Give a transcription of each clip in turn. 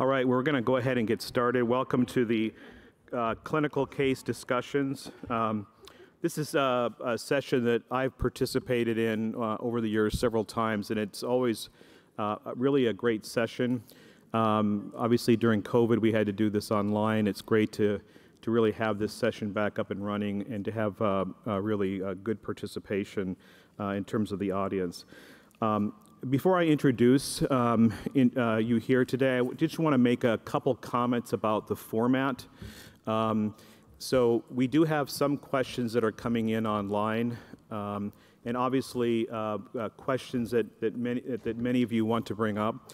All right, we're going to go ahead and get started. Welcome to the uh, clinical case discussions. Um, this is a, a, session that I've participated in uh, over the years several times, and it's always uh, really a great session. Um, obviously, during COVID, we had to do this online. It's great to to really have this session back up and running and to have uh, uh, really good participation uh, in terms of the audience. Um, before I introduce um, in, uh, you here today, I just want to make a couple comments about the format. Um, so we do have some questions that are coming in online, um, and obviously uh, uh, questions that, that, many, that many of you want to bring up.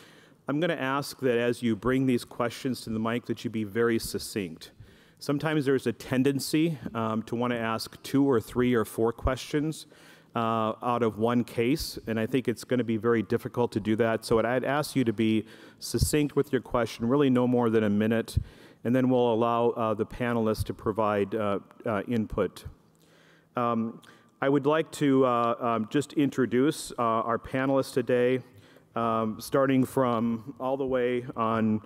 I'm going to ask that as you bring these questions to the mic that you be very succinct. Sometimes there's a tendency um, to want to ask two or three or four questions uh, out of one case, and I think it's going to be very difficult to do that. So I'd ask you to be succinct with your question, really no more than a minute, and then we'll allow uh, the panelists to provide uh, uh input. Um, I would like to uh, um, just introduce uh, our panelists today, um, starting from all the way on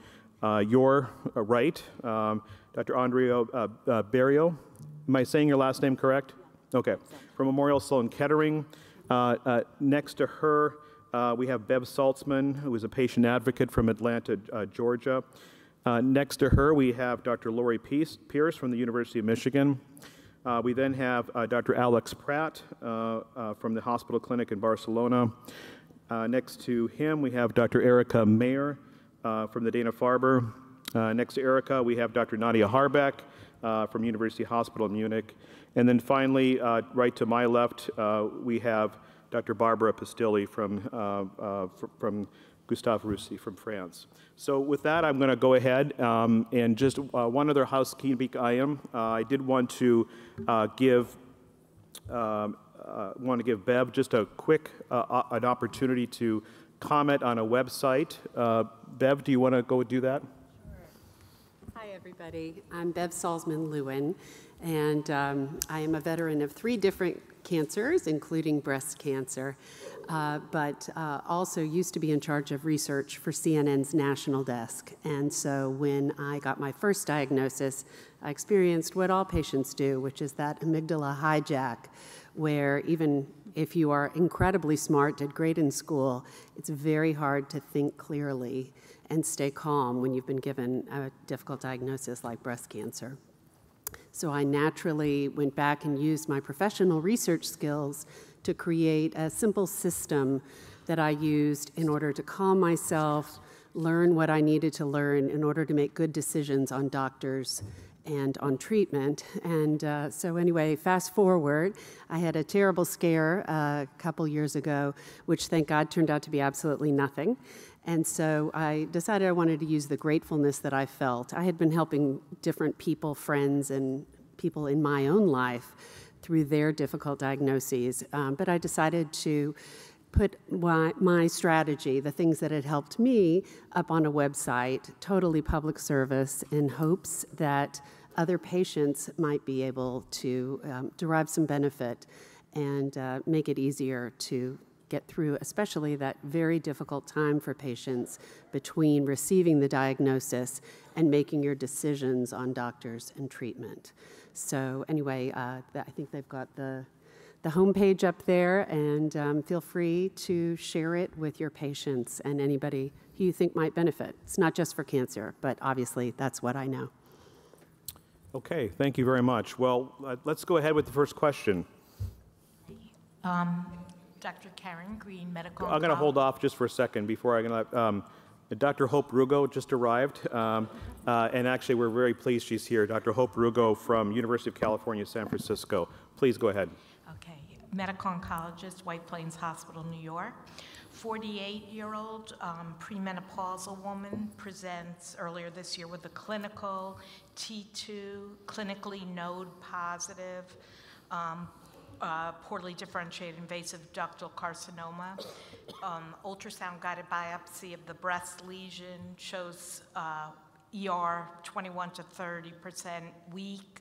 your right, um, Dr. Andrea Barrio. Am I saying your last name correct? Okay. From Memorial Sloan Kettering. Uh, uh, next to her, uh, we have Bev Saltzman, who is a patient advocate from Atlanta, uh, Georgia. Uh, next to her, we have Dr. Lori Pierce from the University of Michigan. Uh, we then have Dr. Alex Prat from the hospital clinic in Barcelona. next to him, we have Dr. Erica Mayer from the Dana-Farber. next to Erica, we have Dr. Nadia Harbeck from University Hospital in Munich. And then finally, uh, right to my left, uh, we have Dr. Barbara Pistilli from, uh, uh from Gustave Roussy from France. So with that, I'm going to go ahead um, and just uh, one other housekeeping item. Uh, I did want to give um, want to give Bev just a quick an opportunity to comment on a website. Bev, do you want to go do that? Hi, everybody. I'm Bev Salzman Lewyn. And um, I am a veteran of three different cancers, including breast cancer, uh, but uh, also used to be in charge of research for CNN's national desk. And so when I got my first diagnosis, I experienced what all patients do, which is that amygdala hijack, where even if you are incredibly smart, did great in school, it's very hard to think clearly and stay calm when you've been given a difficult diagnosis like breast cancer. So I naturally went back and used my professional research skills to create a simple system that I used in order to calm myself, learn what I needed to learn in order to make good decisions on doctors and on treatment. And uh, so, anyway, fast forward, I had a terrible scare uh, a couple years ago, which thank God turned out to be absolutely nothing. And so I decided I wanted to use the gratefulness that I felt. I had been helping different people, friends, and people in my own life through their difficult diagnoses. Um, but I decided to put my, my, strategy, the things that had helped me, up on a website, totally public service, in hopes that other patients might be able to um, derive some benefit and uh, make it easier to get through, especially that very difficult time for patients between receiving the diagnosis and making your decisions on doctors and treatment. So anyway, uh, I think they've got the the homepage up there, and um, feel free to share it with your patients and anybody who you think might benefit. It's not just for cancer, but obviously that's what I know. Okay, thank you very much. Well, uh, let's go ahead with the first question. Um, Dr. Karen Green, medical. I'm going to hold off just for a second before I can. Um, Dr. Hope Rugo just arrived, um, uh, and actually we're very pleased she's here. Dr. Hope Rugo from University of California, San Francisco. Please go ahead. Okay, medical oncologist, White Plains Hospital, New York. 48-year-old um, premenopausal woman presents earlier this year with a clinical T2, clinically node positive um, uh, poorly differentiated invasive ductal carcinoma. Um, ultrasound guided biopsy of the breast lesion shows uh, ER 21 to 30 percent weak,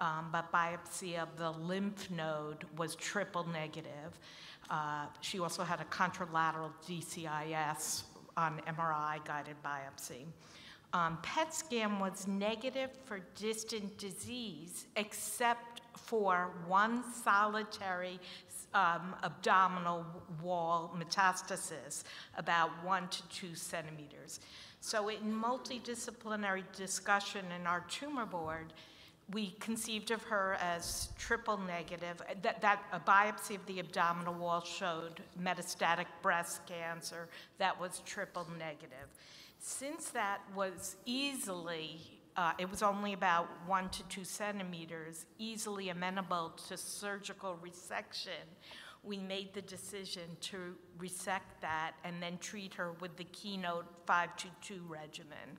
um, but biopsy of the lymph node was triple negative. Uh, she also had a contralateral DCIS on MRI guided biopsy. Um, PET scan was negative for distant disease, except for one solitary um, abdominal wall metastasis, about one to two centimeters. So, in multidisciplinary discussion in our tumor board, we conceived of her as triple negative. That, that a biopsy of the abdominal wall showed metastatic breast cancer that was triple negative. Since that was easily, uh, it was only about one to two centimeters, easily amenable to surgical resection, we made the decision to resect that and then treat her with the Keynote 522 regimen.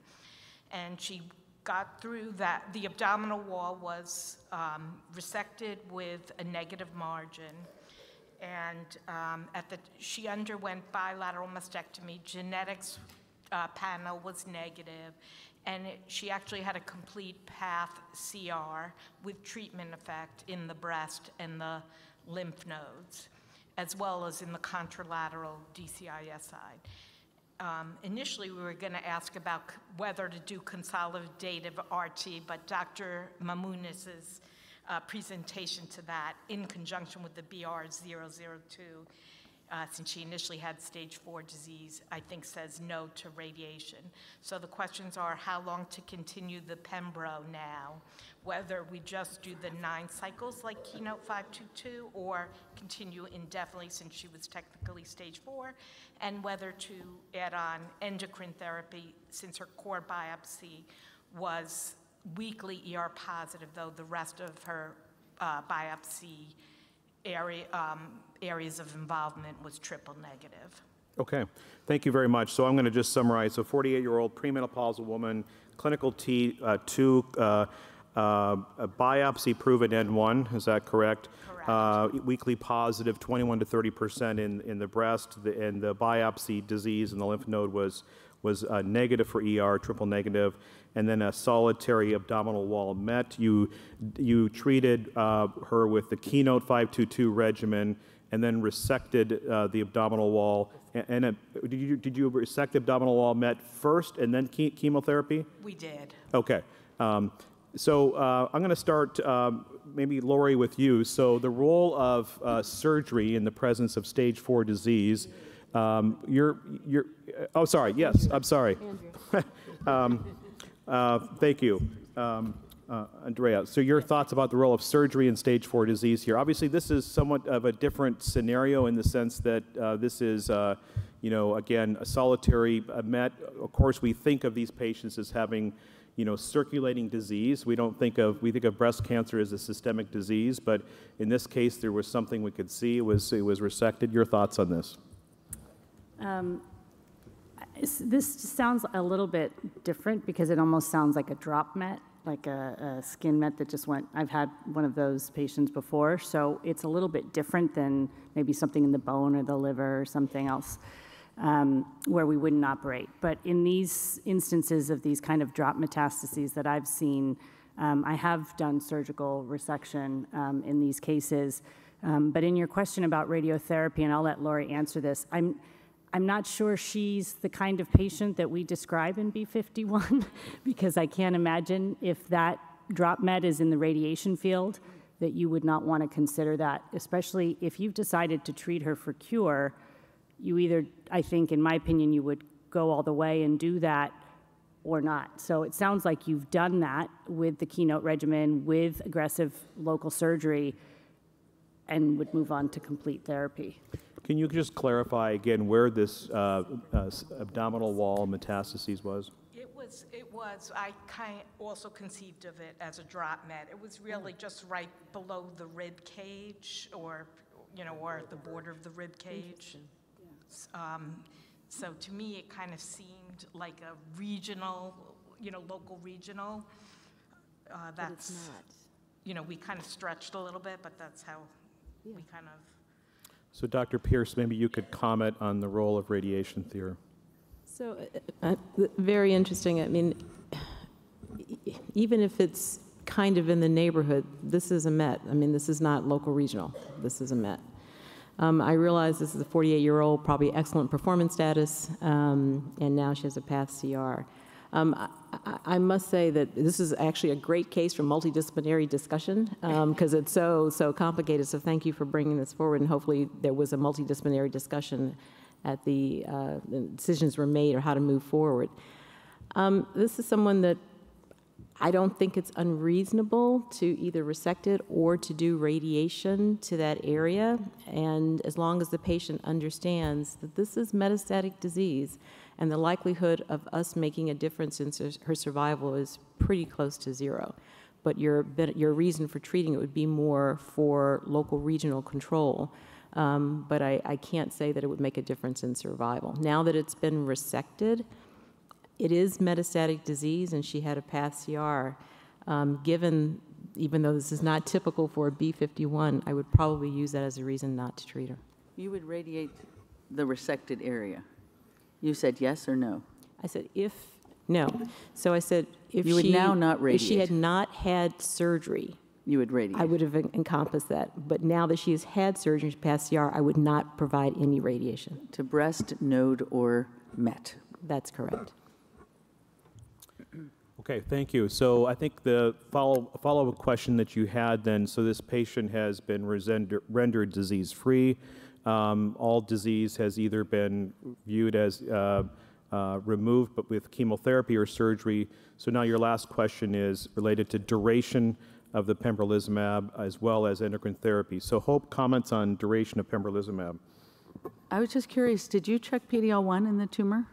And she got through that. The abdominal wall was um, resected with a negative margin. And um, at the, she underwent bilateral mastectomy. Genetics uh, panel was negative, and it, she actually had a complete path CR with treatment effect in the breast and the lymph nodes, as well as in the contralateral DCIS side. Um, initially, we were going to ask about whether to do consolidative RT, but Dr. Mamounas's uh, presentation to that in conjunction with the BR002 uh, since she initially had stage four disease, I think says no to radiation. So the questions are how long to continue the Pembro now, whether we just do the nine cycles like Keynote 522 or continue indefinitely since she was technically stage four, and whether to add on endocrine therapy since her core biopsy was weakly ER positive, though the rest of her uh, biopsy area, um, areas of involvement was triple negative. Okay, thank you very much. So I'm going to just summarize. So 48-year-old premenopausal woman, clinical T2, uh, uh, a biopsy-proven N1, is that correct? Correct. Uh, Weakly positive, 21 to 30 percent in, in the breast, the- and the biopsy disease in the lymph node was, was uh, negative for ER, triple negative, and then a solitary abdominal wall met. You, you treated uh, her with the Keynote 522 regimen, and then resected uh, the abdominal wall. A- And, uh, did you, did you resect the abdominal wall met first and then che- chemotherapy? We did. Okay. Um, so uh, I'm going to start, um, maybe Lori, with you. So the role of uh, surgery in the presence of stage four disease. Um, you're, you're, oh, sorry. Yes, I'm sorry. um, uh, thank you, um, uh, Andrea. So your thoughts about the role of surgery in stage four disease here? Obviously, this is somewhat of a different scenario in the sense that uh, this is, uh, you know, again, a solitary uh, met. Of course, we think of these patients as having, you know, circulating disease. We don't think of we think of breast cancer as a systemic disease, but in this case, there was something we could see. It was it was resected. Your thoughts on this? It's- This sounds a little bit different because it almost sounds like a drop met, like a, a skin met that just went. I've had one of those patients before, so it's a little bit different than maybe something in the bone or the liver or something else um, where we wouldn't operate. But in these instances of these kind of drop metastases that I've seen, um, I have done surgical resection um, in these cases. Um, but in your question about radiotherapy, and I'll let Lori answer this, I'm I'm not sure she's the kind of patient that we describe in B51 because I can't imagine if that drop met is in the radiation field that you would not want to consider that, especially if you've decided to treat her for cure. You either, I think, in my opinion, you would go all the way and do that or not. So it sounds like you've done that with the keynote regimen, with aggressive local surgery, and would move on to complete therapy. Can you just clarify again where this uh, uh, abdominal wall metastases was? It was, it was, I kind also conceived of it as a drop met. It was really just right below the rib cage or, you know, or at the border of the rib cage. Um, So to me, it kind of seemed like a regional, you know, local regional. Uh, But it's That's, not. you know, we kind of stretched a little bit, but that's how we kind of So, Dr. Pierce, maybe you could comment on the role of radiation theory. So, uh, uh, very interesting. I mean, even if it's kind of in the neighborhood, this is a Met. I mean, this is not local regional. This is a Met. Um, I realize this is a 48-year-old, probably excellent performance status, um, and now she has a path CR. Um, I, I- must say that this is actually a great case for multidisciplinary discussion because it's so, so complicated. So thank you for bringing this forward, and hopefully there was a multidisciplinary discussion at the, uh, the decisions were made or how to move forward. Um, This is someone that I don't think it's unreasonable to either resect it or to do radiation to that area. And as long as the patient understands that this is metastatic disease and the likelihood of us making a difference in her survival is pretty close to zero. But your, your reason for treating it would be more for local regional control. Um, but I, I can't say that it would make a difference in survival. Now that it's been resected, it is metastatic disease, and she had a path CR. Um, given, even though this is not typical for a B51, I would probably use that as a reason not to treat her. You would radiate the resected area. You said yes or no? I said, if, no. So I said, if You would she- now not If she had not had surgery, You would radiate. I would have en- encompassed that. But now that she has had surgery, she's passed CR, I would not provide any radiation. To breast, node, or met. That's correct. Okay, thank you. So I think the follow, follow-up question that you had then, so this patient has been resender- rendered disease-free. Um, All disease has either been viewed as uh, uh, removed, but with chemotherapy or surgery. So now your last question is related to duration of the pembrolizumab as well as endocrine therapy. So Hope, comments on duration of pembrolizumab? I was just curious, did you check PD-L1 in the tumor?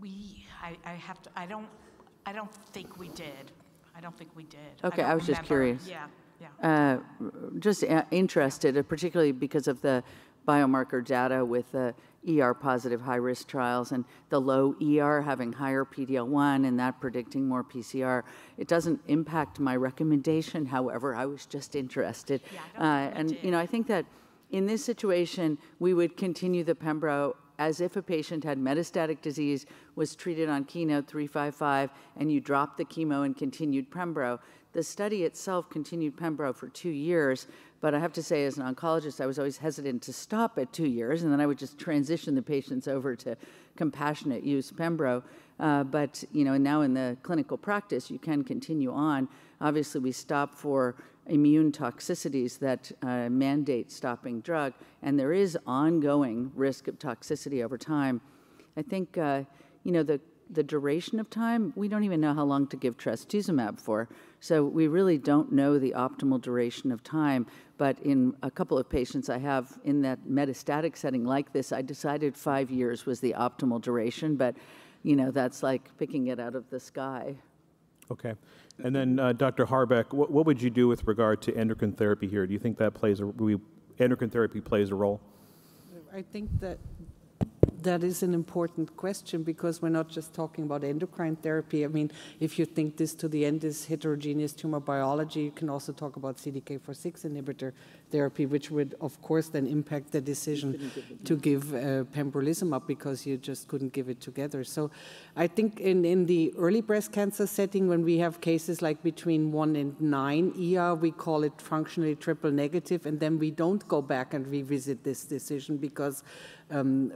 We, I, I have to, I don't, I don't think we did. I don't think we did. Okay, I don't was just curious. Yeah, yeah. Uh, Just uh, interested, uh, particularly because of the biomarker data with the ER-positive high-risk trials and the low ER having higher PD-L1 and that predicting more PCR. It doesn't impact my recommendation, however, I was just interested. Yeah, I don't think we And, you know, I think that in this situation, we would continue the Pembro as if a patient had metastatic disease, was treated on Keynote 355, and you dropped the chemo and continued Pembro. The study itself continued Pembro for two years, but I have to say, as an oncologist, I was always hesitant to stop at two years, and then I would just transition the patients over to compassionate use Pembro. Uh, but you know, now in the clinical practice, you can continue on. Obviously, we stop for immune toxicities that uh, mandate stopping drug, and there is ongoing risk of toxicity over time. I think, uh, you know, the, the duration of time, we don't even know how long to give trastuzumab for. So we really don't know the optimal duration of time. But in a couple of patients I have in that metastatic setting like this, I decided five years was the optimal duration. But, you know, that's like picking it out of the sky. Okay. And then, uh, Dr. Harbeck, what, what would you do with regard to endocrine therapy here? Do you think that plays a, we, endocrine therapy plays a role? I think that that is an important question because we're not just talking about endocrine therapy. I mean, if you think this to the end is heterogeneous tumor biology, you can also talk about CDK4/6 inhibitor therapy, which would, of course, then impact the decision to give uh, pembrolizumab because you just couldn't give it together. So, I think in in the early breast cancer setting, when we have cases like between one and nine ER, we call it functionally triple negative, and then we don't go back and revisit this decision because um,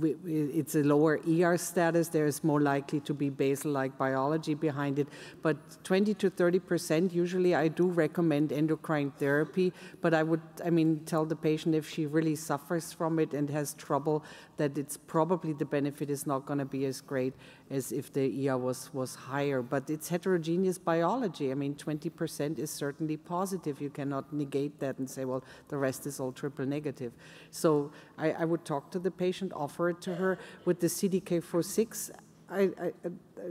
we, we- it's a lower ER status. There is more likely to be basal-like biology behind it. But 20 to 30 percent, usually I do recommend endocrine therapy. But I would, I mean, tell the patient if she really suffers from it and has trouble, that it's probably the benefit is not going to be as great as if the ER was was higher. But it's heterogeneous biology. I mean, 20 percent is certainly positive. You cannot negate that and say, well, the rest is all triple negative. So I, I would talk to the patient, offer it to her with the CDK4/6. I, I,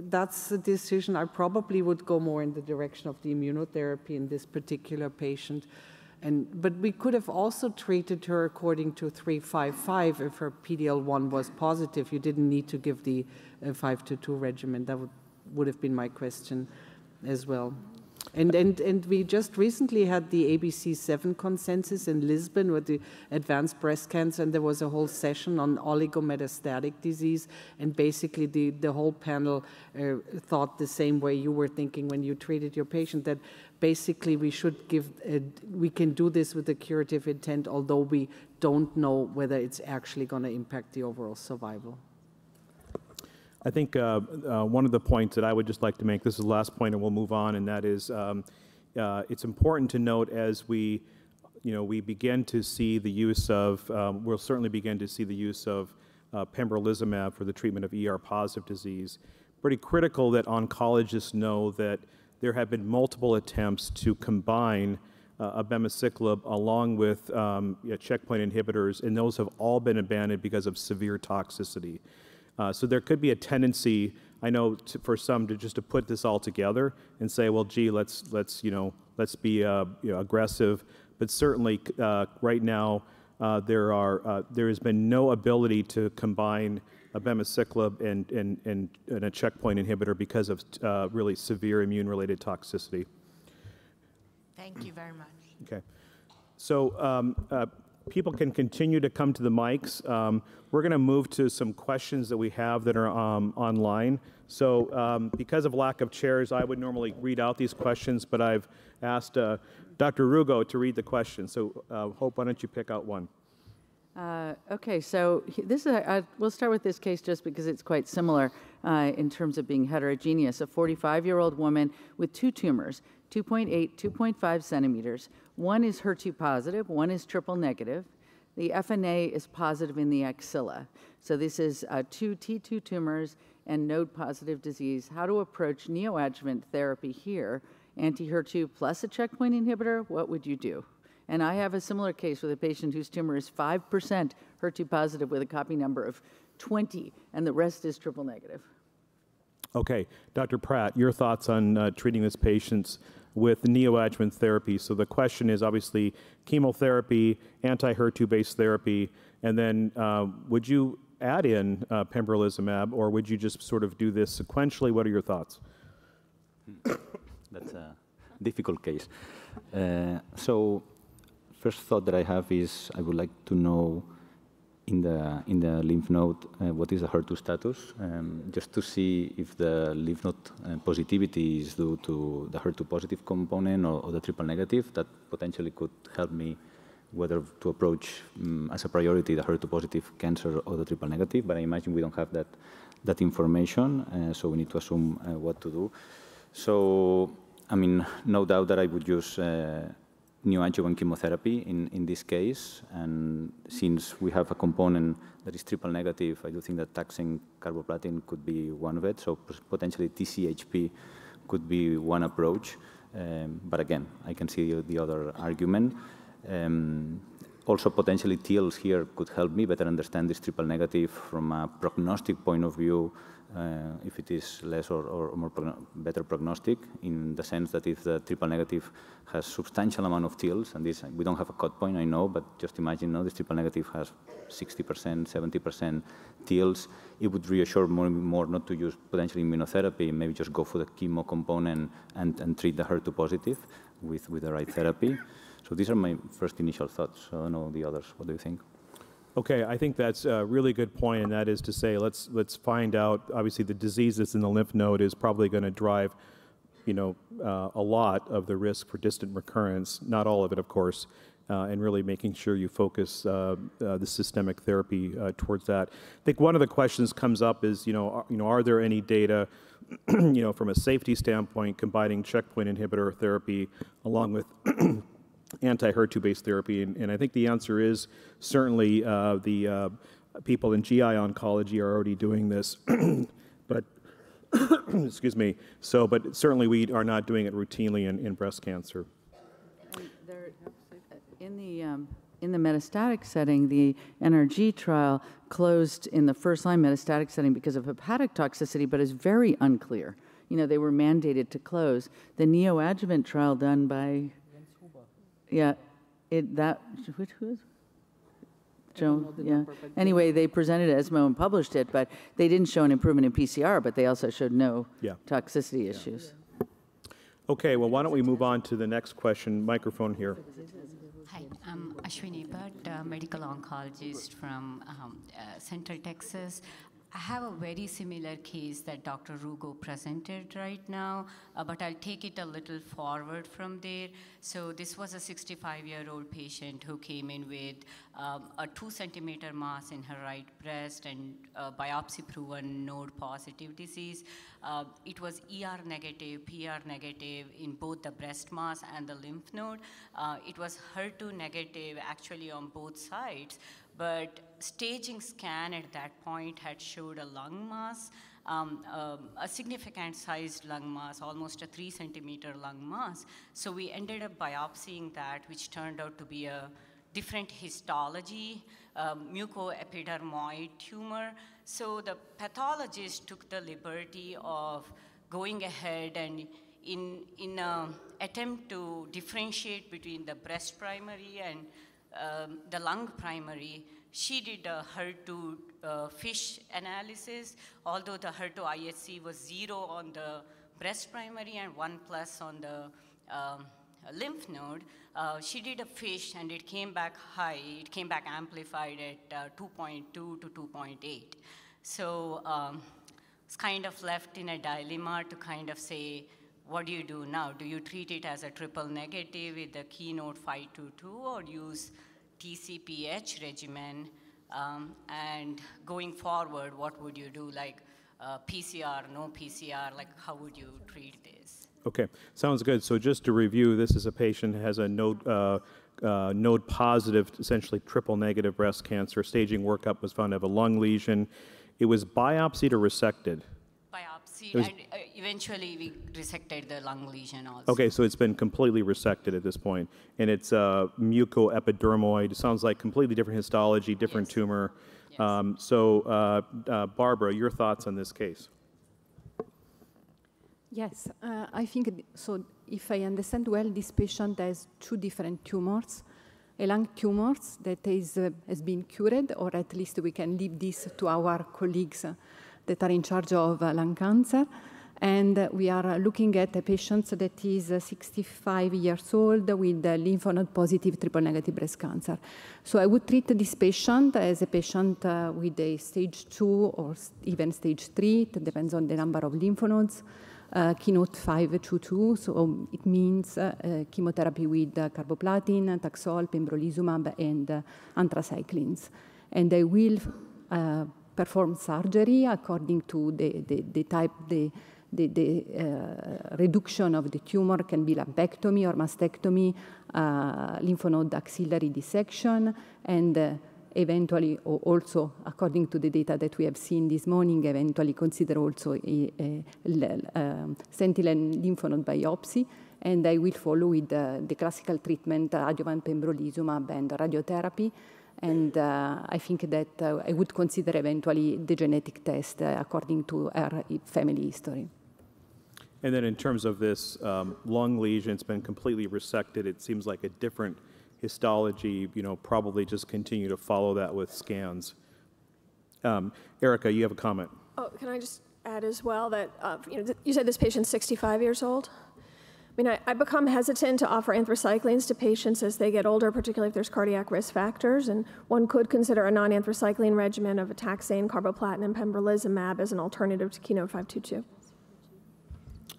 that's a decision. I probably would go more in the direction of the immunotherapy in this particular patient. And, but we could have also treated her according to 355 if her PDL1 was positive. You didn't need to give the uh, 5 to 2 regimen. That would, would have been my question as well. And, and, and we just recently had the ABC7 consensus in Lisbon with the advanced breast cancer, and there was a whole session on oligometastatic disease. And basically, the, the whole panel uh, thought the same way you were thinking when you treated your patient that basically we should give, a, we can do this with a curative intent, although we don't know whether it's actually going to impact the overall survival. I think uh, uh, one of the points that I would just like to make, this is the last point and we'll move on, and that is um, uh, it's important to note as we, you know, we begin to see the use of, um, we'll certainly begin to see the use of uh, pembrolizumab for the treatment of ER-positive disease. Pretty critical that oncologists know that there have been multiple attempts to combine uh, abemaciclib along with um, yeah, checkpoint inhibitors, and those have all been abandoned because of severe toxicity. Uh, so there could be a tendency, I know, to, for some to just to put this all together and say, well, gee, let's let's you know let's be uh, you know, aggressive. But certainly, uh, right now, uh, there are uh, there has been no ability to combine abemaciclib and and, and, and a checkpoint inhibitor because of uh, really severe immune-related toxicity. Thank you very much. Okay. So um, uh, people can continue to come to the mics. Um, we're going to move to some questions that we have that are um, online. So um, because of lack of chairs, I would normally read out these questions, but I've asked uh, Dr. Rugo to read the question. So uh, Hope, why don't you pick out one? Uh, okay, so this is, we'll start with this case just because it's quite similar uh, in terms of being heterogeneous. A 45 year old woman with two tumors, 2.8, 2.5 centimeters. One is HER2 positive, one is triple negative. The FNA is positive in the axilla. So this is uh, two T2 tumors and node positive disease. How to approach neoadjuvant therapy here? Anti HER2 plus a checkpoint inhibitor? What would you do? And I have a similar case with a patient whose tumor is 5% HER2 positive with a copy number of 20, and the rest is triple negative. Okay, Dr. Prat, your thoughts on uh, treating this patient with neoadjuvant therapy. So the question is obviously chemotherapy, anti-HER2 based therapy, and then uh, would you add in uh, pembrolizumab, or would you just sort of do this sequentially? What are your thoughts? That's a difficult case. Uh, so, first thought that I have is I would like to know in the in the lymph node uh, what is the HER2 status, um, just to see if the lymph node uh, positivity is due to the HER2 positive component or, or, the triple negative. That potentially could help me whether to approach um, as a priority the HER2 positive cancer or the triple negative. But I imagine we don't have that that information, uh, so we need to assume uh, what to do. So, I mean, no doubt that I would use uh, neoadjuvant chemotherapy in, in this case. And since we have a component that is triple negative, I do think that taxane carboplatin could be one of it. So potentially TCHP could be one approach. Um, but again, I can see the other argument. Um, also, potentially TILs here could help me better understand this triple negative from a prognostic point of view Uh, if it is less or, or more progno better prognostic in the sense that if the triple negative has substantial amount of TILs, and this we don't have a cut point, I know, but just imagine, no, this triple negative has 60%, 70% TILs, it would reassure more and more not to use potentially immunotherapy, maybe just go for the chemo component and, and treat the HER2 positive with, with the right therapy. So these are my first initial thoughts. I don't know the others. What do you think? Okay, I think that's a really good point, and that is to say, let's let's find out. Obviously, the disease that's in the lymph node is probably going to drive, you know, uh, a lot of the risk for distant recurrence. Not all of it, of course, uh, and really making sure you focus uh, uh the systemic therapy uh, towards that. I think one of the questions comes up is, you know, are, you know, are there any data, you know, from a safety standpoint, combining checkpoint inhibitor therapy along with anti-HER2 based therapy? And, and, I think the answer is certainly uh, the uh, people in GI oncology are already doing this, but excuse me. So, but certainly we are not doing it routinely in, in breast cancer. In the um, in the metastatic setting, the NRG trial closed in the first line metastatic setting because of hepatic toxicity, but is very unclear. You know, they were mandated to close. The neoadjuvant trial done by yeah, it, that, which was? Joan, yeah. Anyway, they presented at ESMO and published it, but they didn't show an improvement in PCR, but they also showed no Yeah. toxicity issues. Okay, well, why don't we move on to the next question? Microphone here. Hi, I'm Ashwini Bhatt, a medical oncologist from um, uh, Central Texas. I have a very similar case that Dr. Rugo presented right now, uh, but I'll take it a little forward from there. So this was a 65-year-old patient who came in with um, a two centimeter mass in her right breast and uh, biopsy-proven node-positive disease. Uh, it was ER negative, PR negative in both the breast mass and the lymph node. Uh, it was HER2 negative actually on both sides, but staging scan at that point had showed a lung mass, um, um, a significant sized lung mass, almost a three centimeter lung mass. So we ended up biopsying that, which turned out to be a different histology, um, mucoepidermoid tumor. So the pathologist took the liberty of going ahead and in, in an attempt to differentiate between the breast primary and um, the lung primary, she did a HER2 uh, FISH analysis, although the HER2 IHC was zero on the breast primary and one plus on the um, lymph node, uh, she did a FISH and it came back high, it came back amplified at uh, 2.2 to 2.8. So um, it's kind of left in a dilemma to kind of say, what do you do now? Do you treat it as a triple negative with the keynote 522 or use TCPH regimen? Um, and going forward, what would you do? Like uh, PCR, no PCR, like how would you treat this? Okay, sounds good. So just to review, this is a patient who has a node, uh, uh, node positive, essentially triple negative breast cancer. Staging workup was found to have a lung lesion. It was biopsied or resected? Biopsy, was- and uh, eventually we resected the lung lesion also. Okay, so it's been completely resected at this point, and it's uh, mucoepidermoid. It sounds like completely different histology, different Yes. tumor. Yes. Um, so, uh, uh, Barbara, your thoughts on this case? Yes, uh, I think so. If I understand well, this patient has two different tumors. A lung tumor that is, uh, has been cured, or at least we can leave this to our colleagues uh, that are in charge of lung cancer. And we are looking at a patient that is uh, 65 years old with lymph node positive triple negative breast cancer. So I would treat this patient as a patient uh, with a stage two or even stage three. It depends on the number of lymph nodes. Uh, keynote 522, so um, it means uh, uh, chemotherapy with uh, carboplatin, Taxol, pembrolizumab, and uh, anthracyclines. And I will perform surgery according to the, the, the type, the, the, the uh, reduction of the tumor can be lumpectomy or mastectomy, uh, lymph node axillary dissection, and uh, eventually also, according to the data that we have seen this morning, eventually consider also a, a, l- um, sentinel lymph node biopsy. And I will follow with uh, the classical treatment, adjuvant pembrolizumab and radiotherapy. And uh, I think that uh, I would consider eventually the genetic test uh, according to her family history. And then in terms of this um, lung lesion, it's been completely resected. It seems like a different histology, you know, probably just continue to follow that with scans. Um, Erica, you have a comment. Oh, can I just add as well that, uh, you know, th- you said this patient's 65 years old? I mean, I, I become hesitant to offer anthracyclines to patients as they get older, particularly if there's cardiac risk factors. And one could consider a non-anthracycline regimen of a taxane, carboplatin, and pembrolizumab as an alternative to Keynote 522.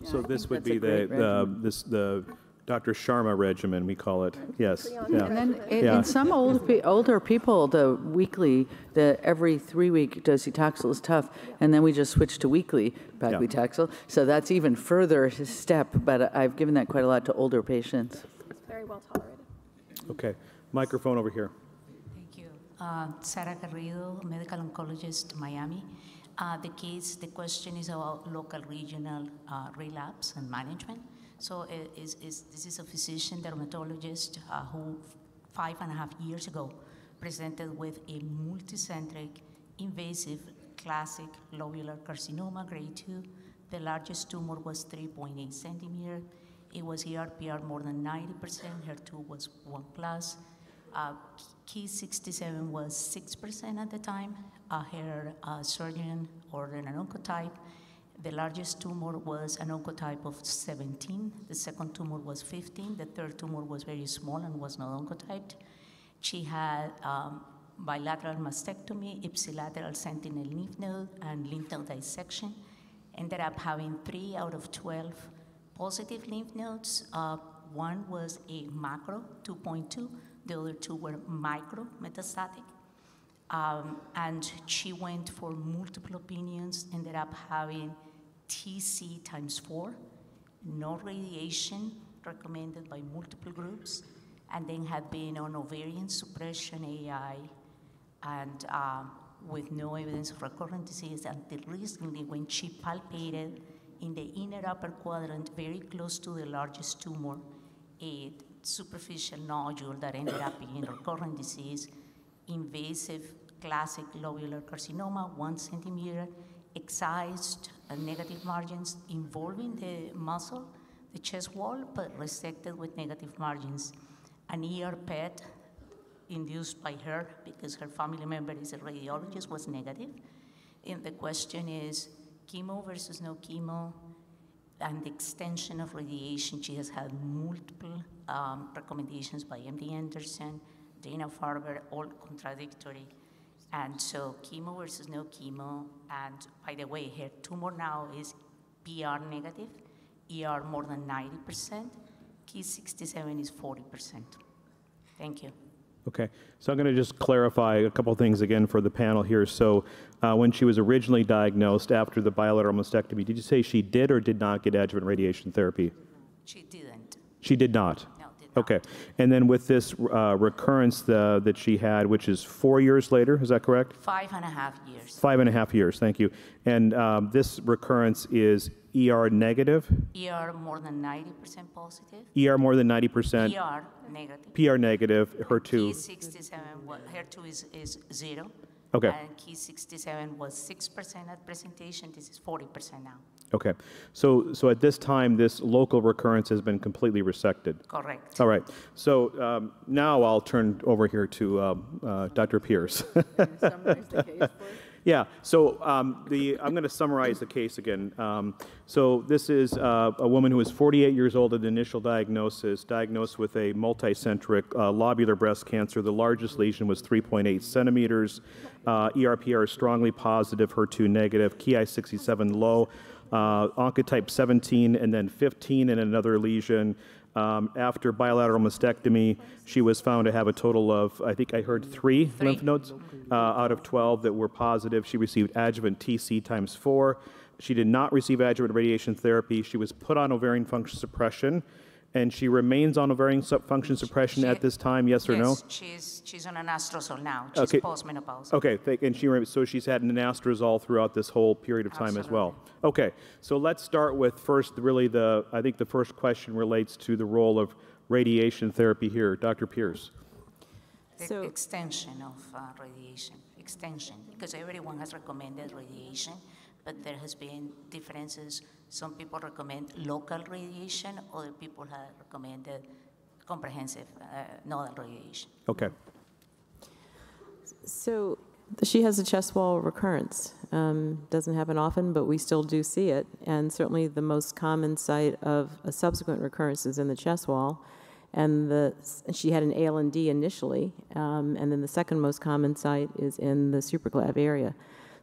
So I this would be the, the, this, the Dr. Sharma regimen, we call it. Yes, And then in, Yeah. in some old, pe- older people, the weekly, the every three week docetaxel is tough, and then we just switch to weekly paclitaxel. So that's even further step, but I've given that quite a lot to older patients. It's very well tolerated. Okay, microphone over here. Thank you. Uh, Sarah Carrillo, medical oncologist, Miami. Uh, the case, the question is about local regional uh, relapse and management. So is, is, this is a physician dermatologist uh, who five and a half years ago presented with a multicentric, invasive, classic lobular carcinoma, grade 2. The largest tumor was 3.8 centimeter. It was ERPR more than 90%, HER2 was 1 plus. Uh, Ki67 was 6% at the time. Uh, her uh, surgeon ordered an oncotype. The largest tumor was an oncotype of 17. The second tumor was 15. The third tumor was very small and was not oncotyped. She had um, bilateral mastectomy, ipsilateral sentinel lymph node, and lymph node dissection. Ended up having three out of 12 positive lymph nodes. Uh, one was a macro, 2.2. The other two were micro metastatic. Um, and she went for multiple opinions, ended up having TC times four, no radiation recommended by multiple groups, and then had been on ovarian suppression AI and uh, with no evidence of recurrent disease until recently when she palpated in the inner upper quadrant, very close to the largest tumor, a superficial nodule that ended up being recurrent disease, invasive classic lobular carcinoma, one centimeter, excised uh, negative margins involving the muscle, the chest wall, but resected with negative margins. An ear PET induced by her because her family member is a radiologist was negative. And the question is chemo versus no chemo and the extension of radiation. She has had multiple um, recommendations by MD Anderson, Dana Farber, all contradictory. And so chemo versus no chemo. And by the way, her tumor now is PR negative, ER more than 90%, Ki67 is 40%. Thank you. Okay, so I'm going to just clarify a couple things again for the panel here. So, uh, when she was originally diagnosed after the bilateral mastectomy, did you say she did or did not get adjuvant radiation therapy? She didn't. She did not. No, did not. Okay, and then with this uh, recurrence the, that she had, which is four years later, is that correct? Five and a half years. Five and a half years. Thank you. And um, this recurrence is ER negative, ER more than 90% positive. ER more than 90 percent, ER negative. PR negative, HER2. Ki67, wa- HER2 is, is zero. Okay. And Ki67 was 6% at presentation. This is 40% now. Okay, so so at this time, this local recurrence has been completely resected. Correct. All right. So um, now I'll turn over here to um, uh, Dr. Pierce. The case? Yeah, so um, the, I'm going to summarize the case again. Um, so this is uh, a woman who is 48 years old at the initial diagnosis, diagnosed with a multicentric uh, lobular breast cancer. The largest lesion was 3.8 centimeters. Uh, ERPR is strongly positive, HER2 negative, Ki67 low, uh, oncotype 17, and then 15 in another lesion. Um, after bilateral mastectomy, she was found to have a total of, I think I heard three, lymph nodes uh, out of 12 that were positive. She received adjuvant TC times four. She did not receive adjuvant radiation therapy. She was put on ovarian function suppression, and she remains on ovarian su- function suppression at this time, yes or no? Yes, she's, she's on anastrozole now. She's Okay. postmenopausal. Okay, thank, and she, re- so she's had an anastrozole throughout this whole period of time as well. Okay, so let's start with first, really the, I think the first question relates to the role of radiation therapy here. Dr. Pierce. The So- extension of uh, radiation, extension, because everyone has recommended radiation, but there has been differences. Some people recommend local radiation, other people have recommended comprehensive uh, nodal radiation. Okay. So she has a chest wall recurrence. Um, doesn't happen often, but we still do see it. And certainly the most common site of a subsequent recurrence is in the chest wall. And the, she had an ALND initially, um, and then the second most common site is in the supraclav area.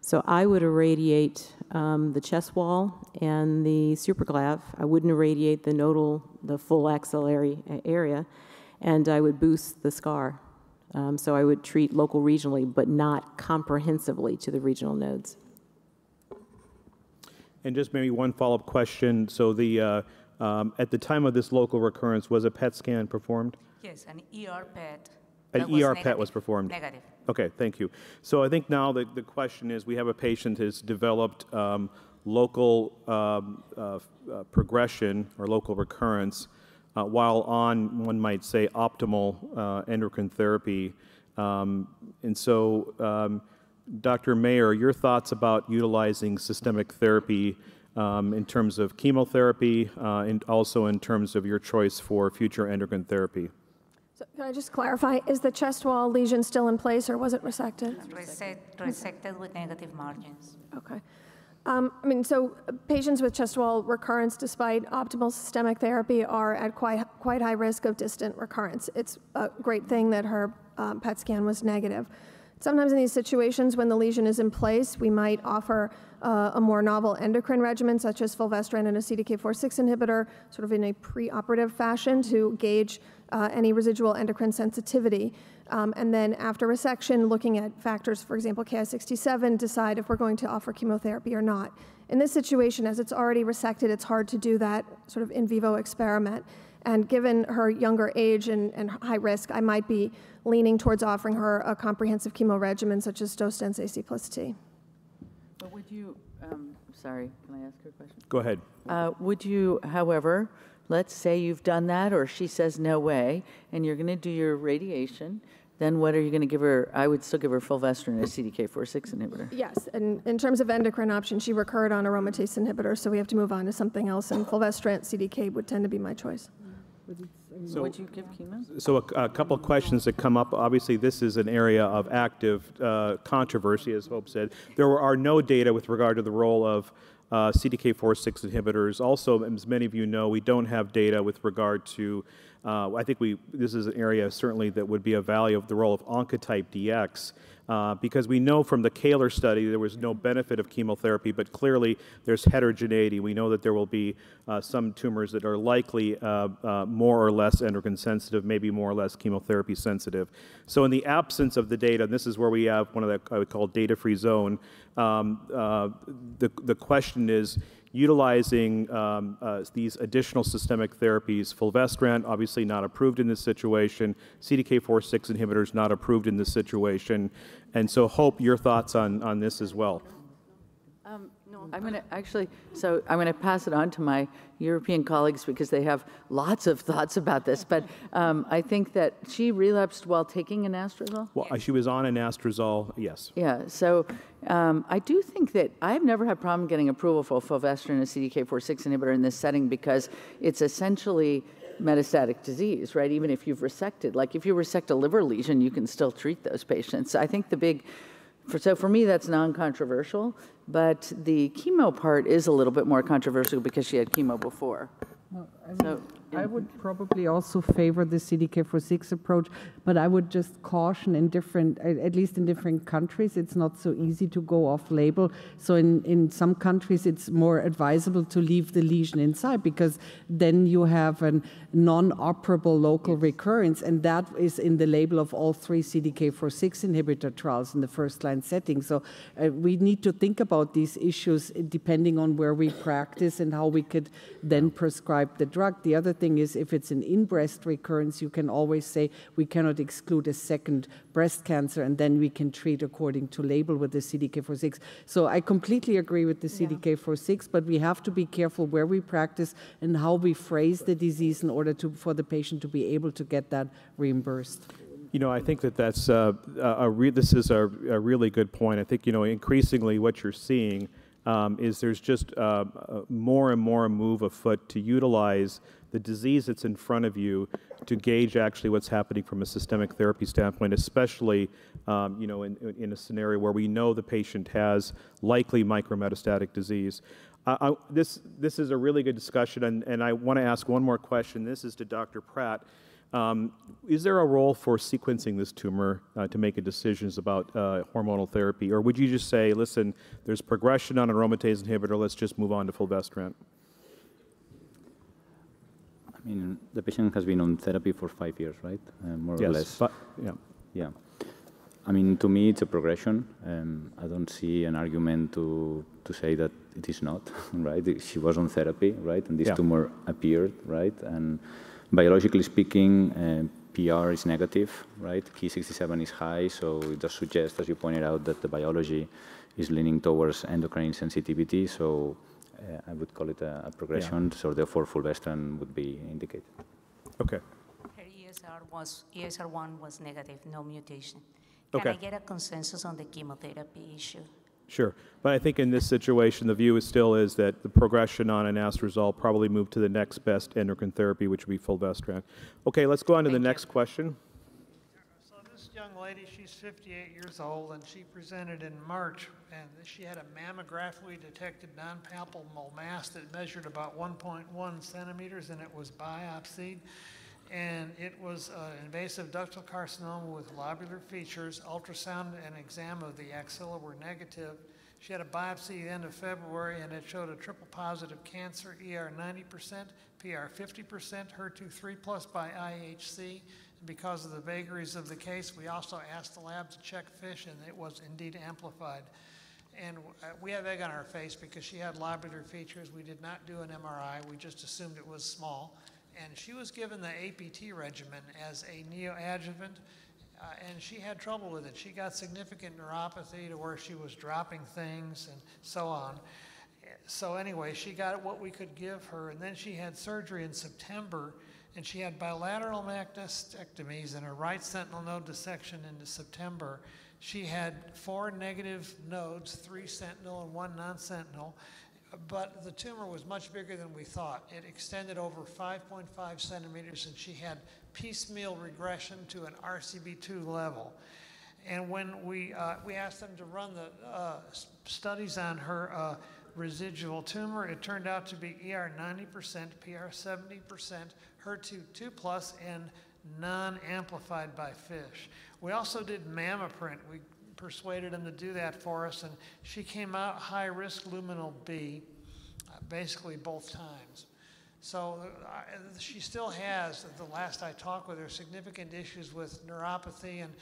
So I would irradiate um, the chest wall and the supraclav. I wouldn't irradiate the nodal, the full axillary area, and I would boost the scar. Um, so I would treat local regionally, but not comprehensively to the regional nodes. And just maybe one follow-up question. So the, uh, um, at the time of this local recurrence, was a PET scan performed? Yes, an ER PET. An ER PET was performed? Negative. Okay, thank you. So I think now the, the question is, we have a patient who's developed um, local um, uh, uh, progression or local recurrence uh, while on, one might say, optimal uh, endocrine therapy. Um, and so, um, Dr. Mayer, your thoughts about utilizing systemic therapy um, in terms of chemotherapy uh, and also in terms of your choice for future endocrine therapy? So can I just clarify, is the chest wall lesion still in place or was it resected? Resect, resected with negative margins. Okay. Um, I mean, so patients with chest wall recurrence, despite optimal systemic therapy, are at quite, quite high risk of distant recurrence. It's a great thing that her um, PET scan was negative. Sometimes in these situations, when the lesion is in place, we might offer uh, a more novel endocrine regimen, such as fulvestrant and a CDK4/6 inhibitor, sort of in a preoperative fashion to gauge uh, any residual endocrine sensitivity. Um, and then after resection, looking at factors, for example, Ki67, decide if we're going to offer chemotherapy or not. In this situation, as it's already resected, it's hard to do that sort of in vivo experiment. And given her younger age and, and high risk, I might be leaning towards offering her a comprehensive chemo regimen such as dose-dense AC plus T. But would you, um, sorry, can I ask her a question? Go ahead. Uh, Would you, however, let's say you've done that, or she says no way, and you're going to do your radiation, then what are you going to give her? I would still give her fulvestrant, a CDK4/6 inhibitor. Yes, and in terms of endocrine option, she recurred on aromatase inhibitor, so we have to move on to something else, and fulvestrant CDK would tend to be my choice. So- Would you give chemo? So a, a couple questions that come up. Obviously, this is an area of active uh, controversy, as Hope said. There are no data with regard to the role of uh, CDK4/6 inhibitors. Also, as many of you know, we don't have data with regard to. Uh, I think we this is an area certainly that would be of value of the role of Oncotype DX. Uh, because we know from the CALOR study there was no benefit of chemotherapy, but clearly there's heterogeneity. We know that there will be uh, some tumors that are likely uh, uh, more or less endocrine sensitive, maybe more or less chemotherapy sensitive. So in the absence of the data, and this is where we have one of the I would call data-free zone. Um, uh, the the question is utilizing um, uh, these additional systemic therapies. Fulvestrant, obviously not approved in this situation. CDK4/6 inhibitors not approved in this situation. And so, Hope, your thoughts on, on this as well. No, I'm going to actually, so I'm going to pass it on to my European colleagues because they have lots of thoughts about this. But um, I think that she relapsed while taking anastrozole. Well, she was on anastrozole, yes. Yeah, so um, I do think that I've never had problem getting approval for fulvestrant, a CDK4/6 inhibitor in this setting because it's essentially metastatic disease, right? Even if you've resected, like if you resect a liver lesion, you can still treat those patients. I think the big, for, so for me, that's non-controversial, but the chemo part is a little bit more controversial because she had chemo before. So, I would probably also favor the CDK4/6 approach, but I would just caution in different, at least in different countries, it's not so easy to go off label. So in, in some countries, it's more advisable to leave the lesion inside because then you have a non-operable local recurrence, and that is in the label of all three CDK4/6 inhibitor trials in the first-line setting. So uh, we need to think about these issues depending on where we practice and how we could then prescribe the drug. The other thing is if it's an in-breast recurrence, you can always say we cannot exclude a second breast cancer, and then we can treat according to label with the CDK4/6. So I completely agree with the CDK4/6, but we have to be careful where we practice and how we phrase the disease in order to for the patient to be able to get that reimbursed. You know, I think that that's uh, a re- this is a, a really good point. I think you know increasingly what you're seeing um, is there's just uh, uh, more and more a move afoot to utilize the disease that's in front of you to gauge actually what's happening from a systemic therapy standpoint, especially um, you know in, in a scenario where we know the patient has likely micrometastatic disease. I, this this is a really good discussion, and, and I want to ask one more question. This is to Dr. Prat. Um, is there a role for sequencing this tumor uh, to make a decisions about uh, hormonal therapy, or would you just say, listen, there's progression on an aromatase inhibitor, let's just move on to fulvestrant? I mean, the patient has been on therapy for five years, right? Uh, more or less. but- yeah. Yeah. I mean, to me, it's a progression. Um, I don't see an argument to, to say that it is not, right? She was on therapy, right? And this Yeah. tumor appeared, right? And biologically speaking, uh, PR is negative, right? Ki67 is high, so it does suggest, as you pointed out, that the biology is leaning towards endocrine sensitivity. So uh, I would call it a, a progression. So therefore, fulvestrant would be indicated. Okay. Her ESR was, ESR1 was negative, no mutation. Can Okay. I get a consensus on the chemotherapy issue? Sure, but I think in this situation, the view is still is that the progression on an anastrozole probably move to the next best endocrine therapy, which would be fulvestrant. Okay, let's go on to the next question. So this this young lady, she's 58 years old, and she presented in March, and she had a mammographically detected non-palpable mass that measured about 1.1 centimeters, and it was biopsied. And it was uh, invasive ductal carcinoma with lobular features. Ultrasound and exam of the axilla were negative. She had a biopsy at the end of February, and it showed a triple positive cancer, ER 90%, PR 50%, HER2 3 plus by IHC. And because of the vagaries of the case, we also asked the lab to check FISH, and it was indeed amplified. And uh, we have egg on our face because she had lobular features. We did not do an MRI. We just assumed it was small. And she was given the APT regimen as a neoadjuvant, uh, and she had trouble with it. She got significant neuropathy to where she was dropping things and so on. So anyway, she got what we could give her, and then she had surgery in September, and she had bilateral mastectomies and a right sentinel node dissection into September. She had four negative nodes, three sentinel and one non-sentinel, but the tumor was much bigger than we thought. It extended over 5.5 centimeters, and she had piecemeal regression to an RCB2 level. And when we, uh, we asked them to run the uh, studies on her uh, residual tumor, it turned out to be ER 90%, PR 70%, HER2 2 plus, and non-amplified by FISH. We also did MammaPrint. We persuaded him to do that for us, and she came out high risk luminal B, uh, basically both times. So uh, she still has, the last I talked with her, significant issues with neuropathy, and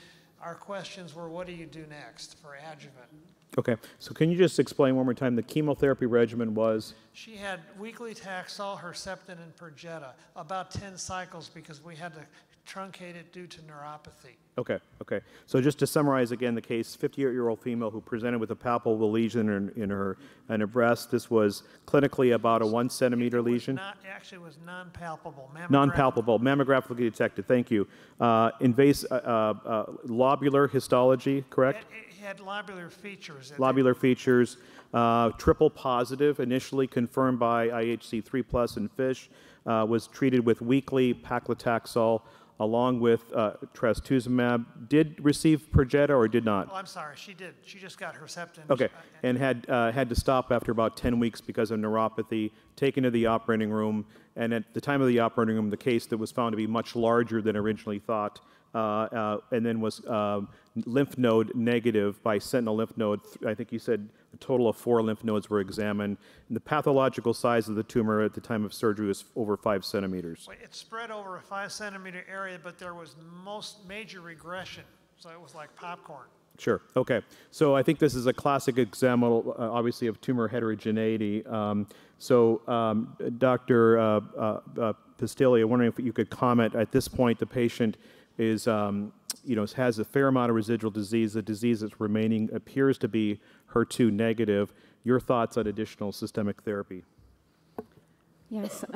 our questions were, what do you do next for adjuvant? Okay, so can you just explain one more time the chemotherapy regimen was? She had weekly Taxol, Herceptin, and Perjeta, about 10 cycles because we had to truncate it due to neuropathy. Okay, okay. So just to summarize again the case, 58-year-old female who presented with a palpable lesion in, in her in her breast. This was clinically about a one centimeter lesion. Not, actually, was non-palpable. Non-palpable, mammographically detected. Thank you. Uh, invasive, uh, uh, lobular histology, correct? It, it had lobular features. Lobular features, uh, triple positive, initially confirmed by IHC 3 plus and FISH, uh, was treated with weekly paclitaxel along with uh, trastuzumab, did receive Perjeta or did not? Oh, I'm sorry, she did. She just got Herceptin. Okay, and had, uh, had to stop after about 10 weeks because of neuropathy, taken to the operating room, and at the time of the operating room, the case that was found to be much larger than originally thought, and then was um, lymph node negative by sentinel lymph node. I think you said a total of four lymph nodes were examined. And the pathological size of the tumor at the time of surgery was over five centimeters. It spread over a five centimeter area, but there was most major regression. So it was like popcorn. Sure. Okay. So I think this is a classic example, uh, obviously, of tumor heterogeneity. Um, so, um, Dr. Uh, uh, uh I'm wondering if you could comment. At this point, the patient is, um, you know, has a fair amount of residual disease. The disease that's remaining appears to be HER2 negative. Your thoughts on additional systemic therapy? Yes.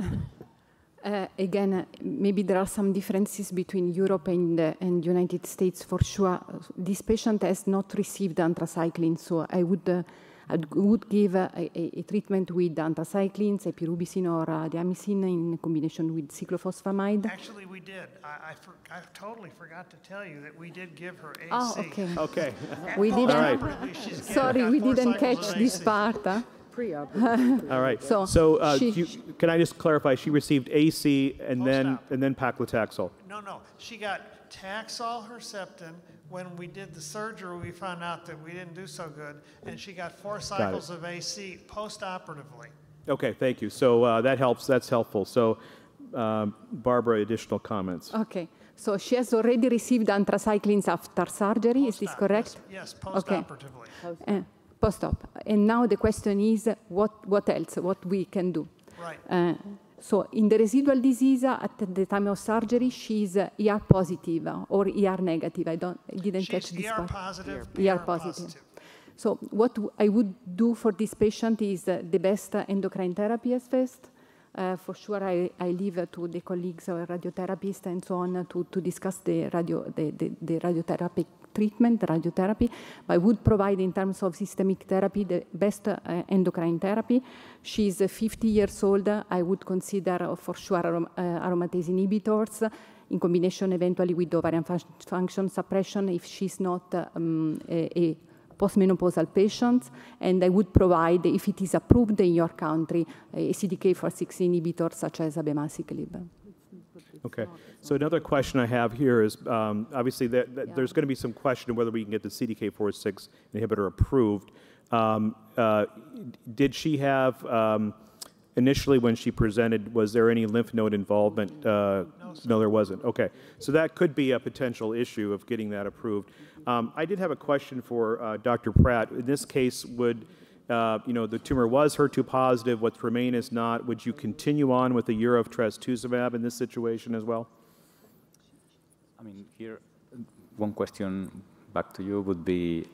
Uh, again, uh, maybe there are some differences between Europe and, uh, and United States for sure. This patient has not received anthracycline, so I would uh, I would give a, a, a treatment with anthracyclines, epirubicin or uh, Adriamycin in combination with cyclophosphamide. Actually, we did. I, I, for, I, totally forgot to tell you that we did give her AC. Oh, okay. Okay. we didn't. Right. Sorry, we didn't catch this part. Huh? All right. So, so uh, she, you, can I just clarify? She received AC and then and then paclitaxel. No, no. She got Taxol, Herceptin, when we did the surgery, we found out that we didn't do so good, and she got four cycles of AC post-operatively. Okay, thank you. So uh, that helps. That's helpful. So, um, Barbara, additional comments. Okay. So she has already received anthracyclines after surgery. Is this correct? Yes, yes post-operatively. Okay. Uh, post-op. And now the question is, what what else? What we can do? Right. Uh, so in the residual disease, at the time of surgery, she's ER positive or ER negative. I don't, I didn't she's catch this ER part. Positive, ER positive. positive. So what I would do for this patient is uh, the best endocrine therapy as first. Uh, for sure, I, I leave to the colleagues or radiotherapists and so on to, to discuss the, radio, the, the, the radiotherapy treatment, radiotherapy. I would provide in terms of systemic therapy the best uh, endocrine therapy. She's 50 years old. I would consider uh, for sure arom uh, aromatase inhibitors in combination eventually with ovarian fun- function suppression if she's not um, a, a postmenopausal patient, and I would provide, if it is approved in your country, a CDK4/6 inhibitor such as abemaciclib. Okay. So another question I have here is, um, obviously, that, that there's going to be some question of whether we can get the CDK4/6 inhibitor approved. Um, uh, did she have um, initially when she presented? Was there any lymph node involvement? Uh, no, there wasn't. Okay. So that could be a potential issue of getting that approved. Um, I did have a question for uh, Dr. Prat. In this case, would uh, you know, the tumor was HER2 positive, what's remain is not. Would you continue on with the year of trastuzumab in this situation as well? I mean, here, one question back to you would be,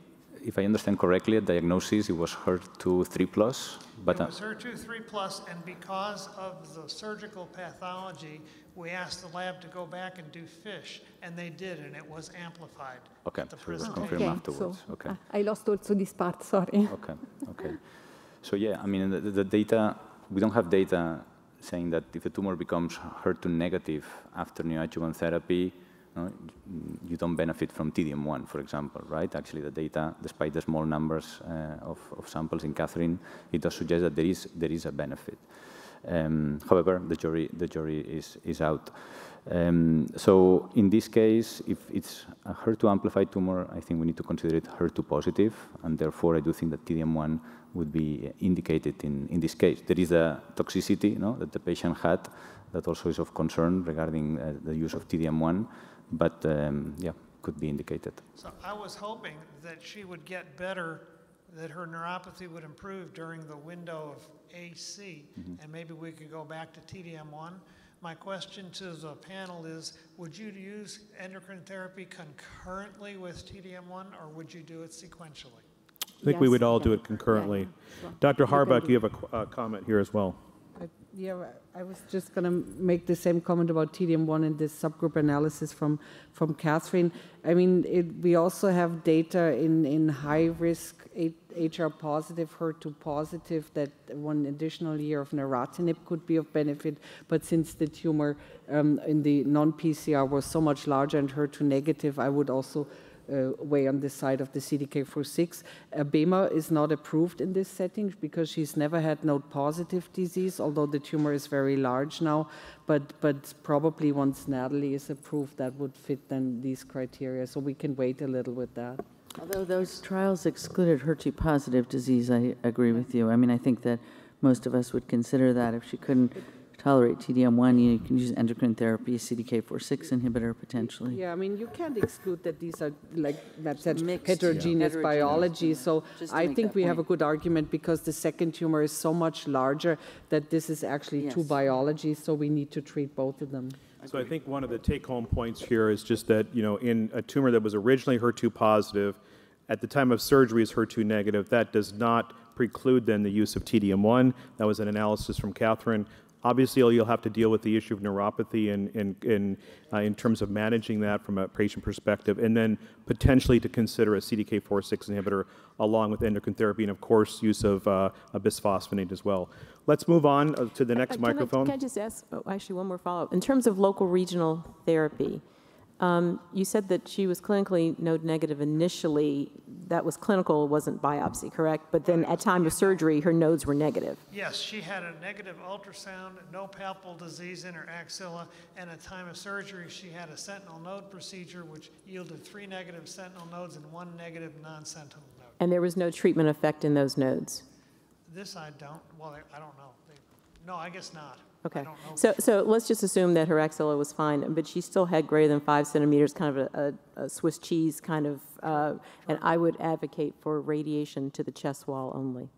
if I understand correctly, at diagnosis it was HER2 3 plus, but It uh, was HER2 3 plus, and because of the surgical pathology, we asked the lab to go back and do FISH, and they did, and it was amplified. okay, the so it was confirmed Okay, afterwards. so okay. uh, I lost also this part, sorry. Okay, okay. So yeah, I mean, the, the data, we don't have data saying that if the tumor becomes HER2 negative after neoadjuvant therapy, no, you don't benefit from TDM1, for example, right? Actually, the data, despite the small numbers uh, of, of samples in KATHERINE, it does suggest that there is, there is a benefit. Um, however, the jury, the jury is, is out. Um, so in this case, if it's a HER2 amplified tumor, I think we need to consider it HER2 positive, and therefore I do think that TDM1 would be indicated in, in this case. There is a toxicity no, that the patient had that also is of concern regarding uh, the use of TDM1, but um, yeah, could be indicated. So I was hoping that she would get better, that her neuropathy would improve during the window of AC, and maybe we could go back to TDM1. My question to the panel is, would you use endocrine therapy concurrently with TDM1, or would you do it sequentially? I think we would all yeah. do it concurrently. Yeah, sure. Dr. We Harbeck, you have a uh, comment here as well. Yeah, I was just going to make the same comment about TDM1 and this subgroup analysis from, from KATHERINE. I mean, it, we also have data in, in high-risk HR positive, HER2 positive, that one additional year of neratinib could be of benefit. But since the tumor um, in the non-PCR was so much larger and HER2 negative, I would also uh, weigh on the side of the CDK4/6. Abema is not approved in this setting because she's never had node positive disease, although the tumor is very large now. But but probably once NATALEE is approved, that would fit then these criteria. So we can wait a little with that. Although those trials excluded HER2 positive disease, I agree with you. I mean, I think that most of us would consider that if she couldn't tolerate TDM1, you can use endocrine therapy, CDK4/6 inhibitor potentially. Yeah, I mean, you can't exclude that these are, like Matt said, Mixed, heterogeneous Heterogeneous. biology. So I think that we have a good argument because the second tumor is so much larger that this is actually two Yes. biologies, so we need to treat both of them. So I think one of the take-home points here is just that, you know, in a tumor that was originally HER2 positive, at the time of surgery is HER2 negative, that does not preclude then the use of TDM1. That was an analysis from KATHERINE. Obviously, you'll have to deal with the issue of neuropathy in, in, in, uh, in terms of managing that from a patient perspective, and then potentially to consider a CDK4/6 inhibitor along with endocrine therapy, and of course, use of uh, a bisphosphonate as well. Let's move on uh, to the next Uh, can I- microphone. Can I just ask, oh, actually, one more follow-up. In terms of local regional therapy, um, you said that she was clinically node negative initially. That was clinical, wasn't biopsy, correct? But then at time of surgery, her nodes were negative. Yes, she had a negative ultrasound, no palpable disease in her axilla, and at time of surgery, she had a sentinel node procedure, which yielded three negative sentinel nodes and one negative non-sentinel node. And there was no treatment effect in those nodes. This I don't, well, I I don't know. No, I guess not. Okay. So, so let's just assume that her axilla was fine, but she still had greater than five centimeters, kind of a, a, a Swiss cheese kind of, uh, and I would advocate for radiation to the chest wall only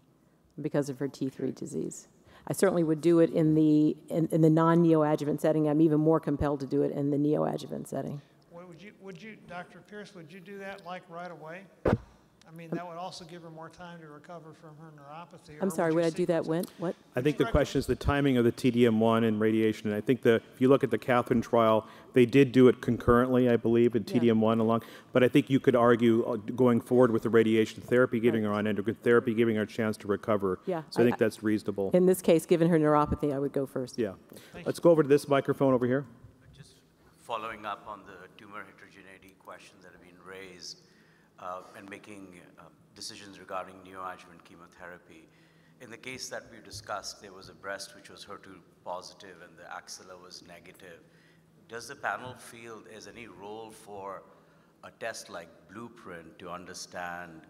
because of her T3 disease. I certainly would do it in the, in, in the non-neoadjuvant setting. I'm even more compelled to do it in the neoadjuvant setting. Well, Would you, would you, Dr. Pierce, would you do that like right away? I mean, that would also give her more time to recover from her neuropathy. I'm sorry, you would I do that sequence when, what? I think the question is the timing of the TDM1 and radiation. And I think the, if you look at the KATHERINE trial, they did do it concurrently, I believe, in TDM1 along. But I think you could argue uh, going forward with the radiation therapy, giving her on endocrine therapy, giving her a chance to recover. Yeah, So I I- think that's reasonable. In this case, given her neuropathy, I would go first. Yeah. Let's go over to this microphone over here. Just following up on the tumor heterogeneity questions that have been raised uh, and making uh, decisions regarding neoadjuvant chemotherapy. In the case that we discussed, there was a breast which was HER2 positive and the axilla was negative. Does the panel feel there's any role for a test like Blueprint to understand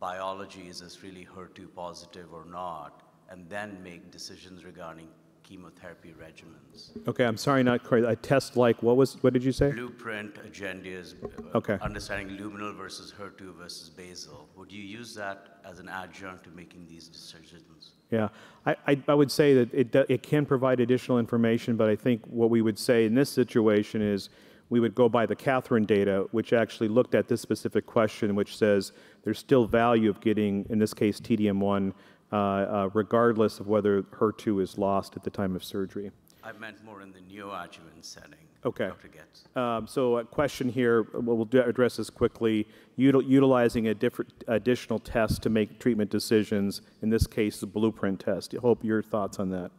biology is this really HER2 positive or not, and then make decisions regarding chemotherapy regimens. Okay, I'm sorry, not correct. A test like what was? What did you say? Blueprint Agendia's uh, Okay. understanding luminal versus HER2 versus basal. Would you use that as an adjunct to making these decisions? Yeah, I, I, I would say that it, it can provide additional information, but I think what we would say in this situation is we would go by the KATHERINE data, which actually looked at this specific question, which says there's still value of getting, in this case, TDM1, uh, uh, regardless of whether HER2 is lost at the time of surgery. I meant more in the neoadjuvant setting. Okay. Dr. Goetz. Um, so a question here, we'll we'll address this quickly. Util- Utilizing a different additional test to make treatment decisions, in this case, the blueprint test. I hope your thoughts on that.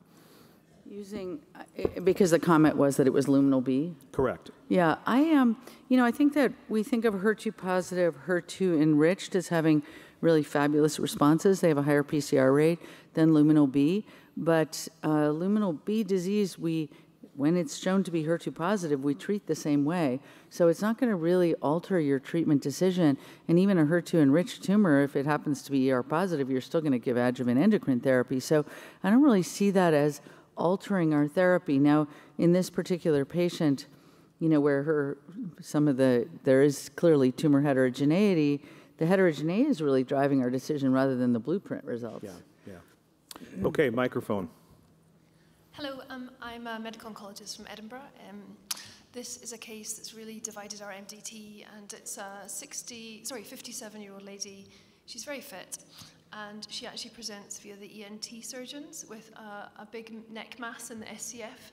Using, uh, because the comment was that it was luminal B? Correct. Yeah, I am, you know, I think that we think of HER2 positive, HER2 enriched as having really fabulous responses. They have a higher PCR rate than luminal B. But uh, luminal B disease, we, when it's shown to be HER2 positive, we treat the same way. So it's not going to really alter your treatment decision. And even a HER2 enriched tumor, if it happens to be ER positive, you're still going to give adjuvant endocrine therapy. So I don't really see that as altering our therapy. Now, in this particular patient, you know, where her, some of the, there is clearly tumor heterogeneity, the heterogeneity is really driving our decision rather than the blueprint results. Yeah, yeah. Okay, microphone. Hello, um, I'm a medical oncologist from Edinburgh. Um, this is a case that's really divided our MDT, and it's a 60, sorry, 57-year-old lady. She's very fit, and she actually presents via the ENT surgeons with a, a big neck mass in the SCF,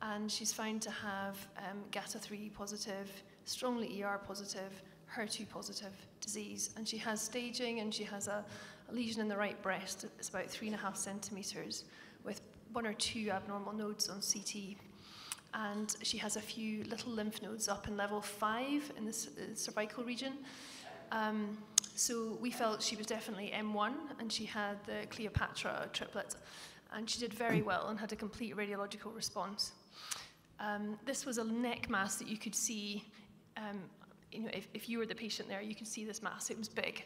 and she's found to have um, GATA3 positive, strongly ER positive, HER2 positive disease, and she has staging, and she has a, a lesion in the right breast. It's about three and a half centimeters with one or two abnormal nodes on CT. And she has a few little lymph nodes up in level five in the uh, cervical region. Um, so we felt she was definitely M1 and she had the Cleopatra triplet. And she did very well and had a complete radiological response. Um, this was a neck mass that you could see. Um, you know, if, if you were the patient there, you could see this mass. It was big.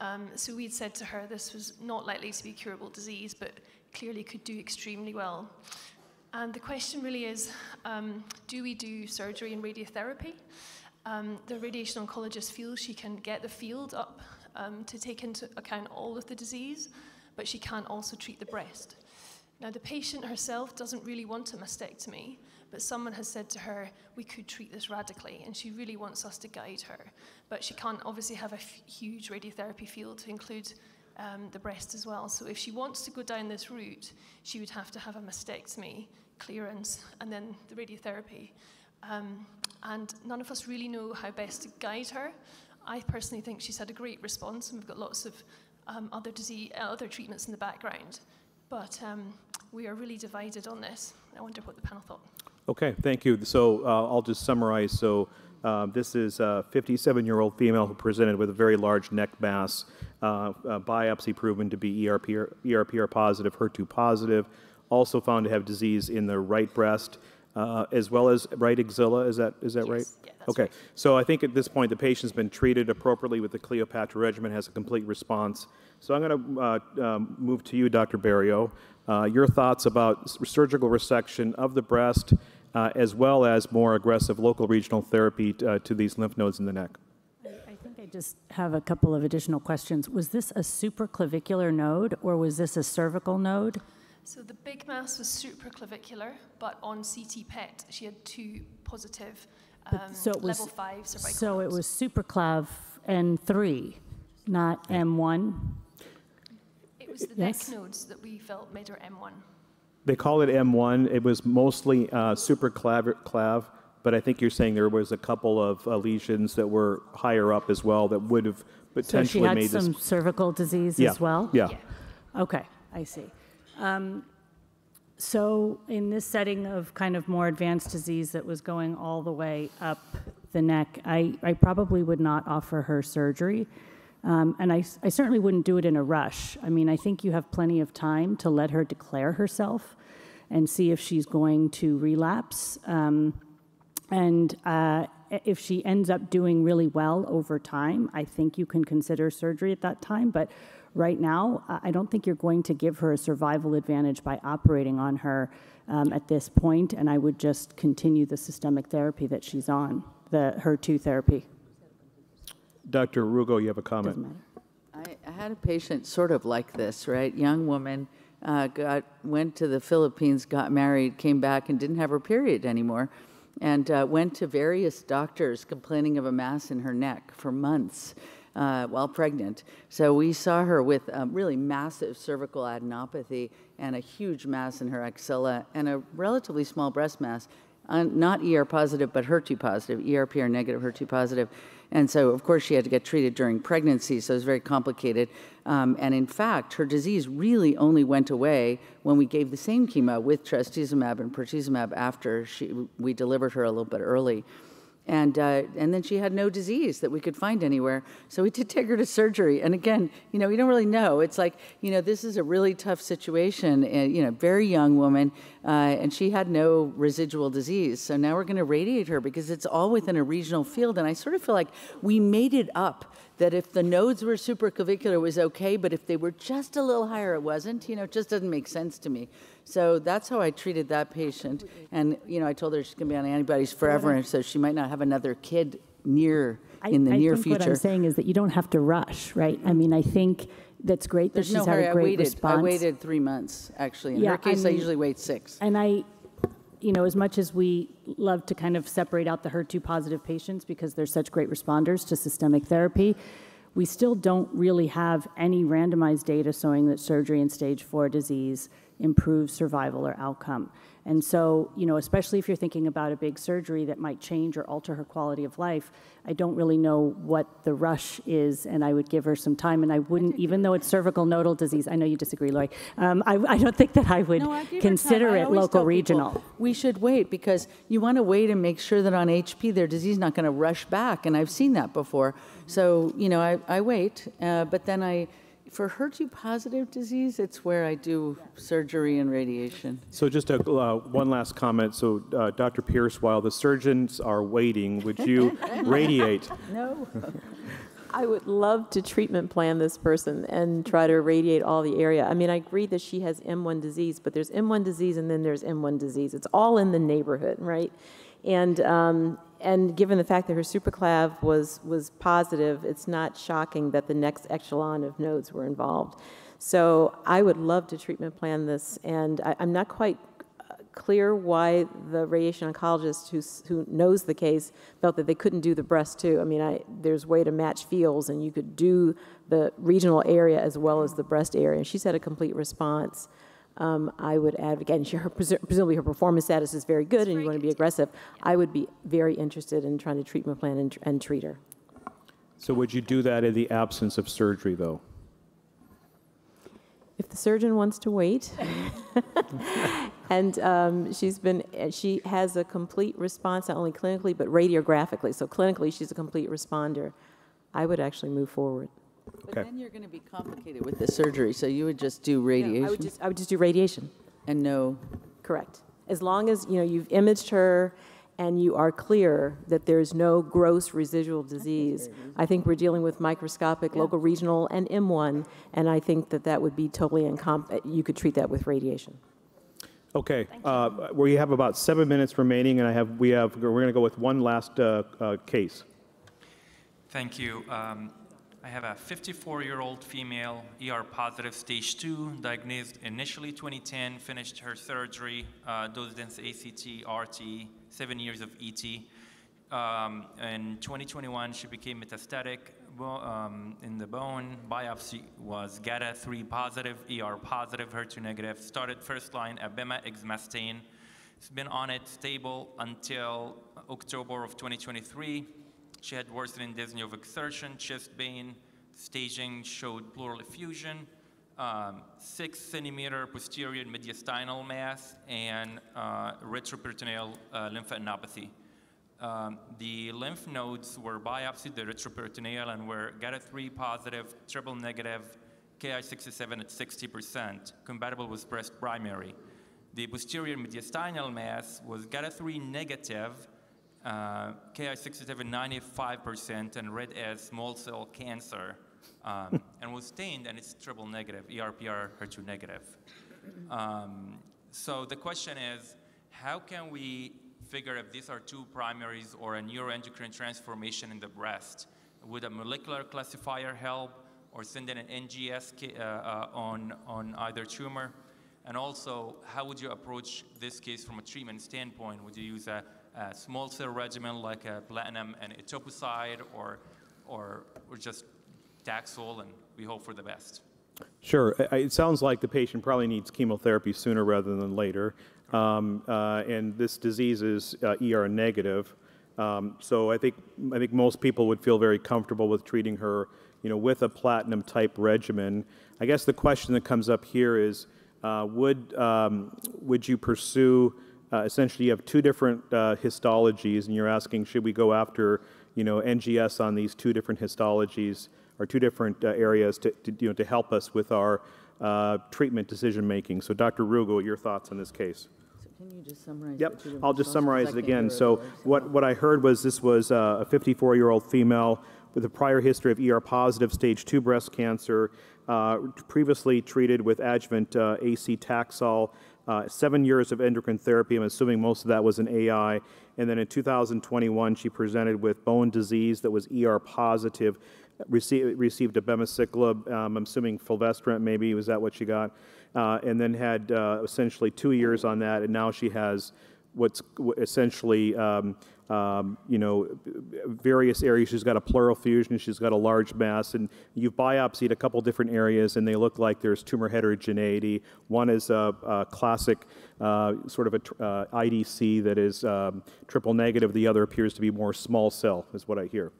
Um, so we'd said to her this was not likely to be curable disease, but clearly could do extremely well. And the question really is um, do we do surgery and radiotherapy? Um, the radiation oncologist feels she can get the field up um, to take into account all of the disease, but she can't also treat the breast. Now, the patient herself doesn't really want a mastectomy, but someone has said to her, We could treat this radically, and she really wants us to guide her. But she can't obviously have a huge radiotherapy field to include um, the breast as well. So, if she wants to go down this route, she would have to have a mastectomy, clearance, and then the radiotherapy. Um, and none of us really know how best to guide her. I personally think she's had a great response, and we've got lots of um, other disease, uh, other treatments in the background. But um, we are really divided on this. I wonder what the panel thought. Okay, thank you. So uh, I'll just summarize. So uh, this is a 57-year-old female who presented with a very large neck mass, uh, uh, biopsy proven to be ERP, ERPR positive, HER2 positive, also found to have disease in the right breast, uh, as well as right axilla. Is that is that right? okay. So I think at this point the patient's been treated appropriately with the Cleopatra regimen, has a complete response. So I'm going to uh, um, move to you, Dr. Barrio. Uh, your thoughts about surgical resection of the breast, uh, as well as more aggressive local regional therapy uh, to these lymph nodes in the neck. I think I just have a couple of additional questions. Was this a supraclavicular node or was this a cervical node? So the big mass was supraclavicular, but on CT PET, she had two positive um, so it was- level five cervical So it nodes. was supraclav N3, not M1? It was the yes? neck nodes that we felt made her M1. They call it M1. It was mostly uh, supraclav, but I think you're saying there was a couple of uh, lesions that were higher up as well that would have So she potentially had made this. some cervical disease Yeah, as well? yeah. Okay, I see. Um, So in this setting of kind of more advanced disease that was going all the way up the neck, I, I probably would not offer her surgery. Um, and I, I certainly wouldn't do it in a rush. I mean, I think you have plenty of time to let her declare herself and see if she's going to relapse. Um, and uh, if she ends up doing really well over time, I think you can consider surgery at that time. But right now, I don't think you're going to give her a survival advantage by operating on her um, at this point, and I would just continue the systemic therapy that she's on, the HER2 therapy. Dr. Rugo, you have a comment. I, I had a patient sort of like this, right? Young woman, uh, got went to the Philippines, got married, came back, and didn't have her period anymore, and uh, went to various doctors complaining of a mass in her neck for months. Uh, while pregnant. So we saw her with um, really massive cervical adenopathy and a huge mass in her axilla and a relatively small breast mass, uh, not ER positive, but HER2 positive, ERPR negative, HER2 positive. And so, of course, she had to get treated during pregnancy, so it was very complicated. Um, and in fact, her disease really only went away when we gave the same chemo with trastuzumab and pertuzumab after she, we delivered her a little bit early. And, uh, and then she had no disease that we could find anywhere. So we did take her to surgery. And again, you know, we don't really know. It's like, you know, this is a really tough situation. And, you know, very young woman, uh, and she had no residual disease. So now we're going to radiate her because it's all within a regional field. And I sort of feel like we made it up that if the nodes were supraclavicular, it was okay, but if they were just a little higher, it wasn't. You know, it just doesn't make sense to me. So that's how I treated that patient. And, you know, I told her she's going to be on antibodies forever, and so she might not have another kid near in the I, near I think future. What I'm saying is that you don't have to rush, right? I mean, I think that's great There's that she's no had hurry. a great I waited. response. I waited three months, actually. In Yeah, her case, I, I usually wait six. And I, you know, as much as we love to kind of separate out the HER2 positive patients because they're such great responders to systemic therapy, we still don't really have any randomized data showing that surgery in stage four disease improves survival or outcome. And so, you know, especially if you're thinking about a big surgery that might change or alter her quality of life, I don't really know what the rush is, and I would give her some time. And I wouldn't, even though it's cervical nodal disease, I know you disagree, Lori, um, I, I don't think that I would No, I give her time. consider it local tell people, regional. We should wait because you want to wait and make sure that on HP their disease is not going to rush back, and I've seen that before. So you know, I, I wait, uh, but then I, for HER2 positive disease, it's where I do surgery and radiation. So just a, uh, one last comment. So uh, Dr. Pierce, while the surgeons are waiting, would you radiate? No. I would love to treatment plan this person and try to irradiate all the area. I mean, I agree that she has M1 disease, but there's M1 disease and then there's M1 disease. It's all in the neighborhood, right? And um, and given the fact that her supraclav was was positive, it's not shocking that the next echelon of nodes were involved. So I would love to treatment plan this, and I, I'm not quite clear why the radiation oncologist who, who knows the case felt that they couldn't do the breast too. I mean, I, there's way to match fields and you could do the regional area as well as the breast area. And she's had a complete response. Um, I would advocate, and she, her, presumably her performance status is very good and you want to be aggressive. I would be very interested in trying to treatment plan and, and treat her. So would you do that in the absence of surgery, though? If the surgeon wants to wait, and um, she's been, she has a complete response, not only clinically, but radiographically. So clinically, she's a complete responder. I would actually move forward. But then you're going to be complicated with the surgery, so you would just do radiation. I would just, I would just do radiation. And no. Correct. As long as, you know, you've imaged her and you are clear that there's no gross residual disease. I think we're dealing with microscopic, local, regional, and M1, and I think that that would be totally incom- you could treat that with radiation. Okay, uh, we have about seven minutes remaining, and I have we have we're going to go with one last uh, uh, case. Thank you. Um, I have a 54-year-old female, ER positive, stage two, diagnosed initially 2010, finished her surgery, uh, dose dense ACT, RT, seven years of ET. Um, in 2021, she became metastatic um, in the bone. Biopsy was GATA3 positive, ER positive, HER2 negative. Started first line Abema exemestane. It's been on it stable until October of 2023. She had worsening dyspnea of exertion, chest pain, staging showed pleural effusion. um, six centimeter posterior mediastinal mass, and uh, retroperitoneal uh, lymphadenopathy. Um, the lymph nodes were biopsied, the retroperitoneal, and were GATA3 positive, triple negative, Ki67 at 60%, compatible with breast primary. The posterior mediastinal mass was GATA3 negative, uh, Ki67 95%, and read as small cell cancer, um, and was stained, and it's triple negative, ERPR HER2 negative. Um, so the question is, how can we figure if these are two primaries or a neuroendocrine transformation in the breast? Would a molecular classifier help, or send in an NGS uh, uh, on, on either tumor? And also, how would you approach this case from a treatment standpoint? Would you use a, small cell regimen like a platinum and etoposide, or, or, or just Taxol, and we hope for the best? Sure. It sounds like the patient probably needs chemotherapy sooner rather than later. Um, uh, and this disease is uh, ER negative. Um, so I think, I think most people would feel very comfortable with treating her you know, with a platinum type regimen. I guess the question that comes up here is, uh, would, um, would you pursue, uh, essentially you have two different uh, histologies and you're asking, should we go after, you know, NGS on these two different histologies or two different uh, areas to, to, you know, to help us with our uh, treatment decision making. So Dr. Rugo, your thoughts on this case? Can you just summarize? Yep, I'll just summarize it again. So what, what I heard was this was uh, a 54-year-old female with a prior history of ER positive stage 2 breast cancer, uh, previously treated with adjuvant uh, AC Taxol, uh, seven years of endocrine therapy. I'm assuming most of that was an AI. And then in 2021, she presented with bone disease that was ER positive, received, received abemaciclib, um, I'm assuming fulvestrant maybe, was that what she got? Uh, and then had uh, essentially two years on that, and now she has what's essentially um, um, you know, various areas. She's got a pleural fusion, she's got a large mass, and you've biopsied a couple different areas, and they look like there's tumor heterogeneity. One is a, a classic uh, sort of a uh, IDC that is um, triple negative. The other appears to be more small cell, is what I hear.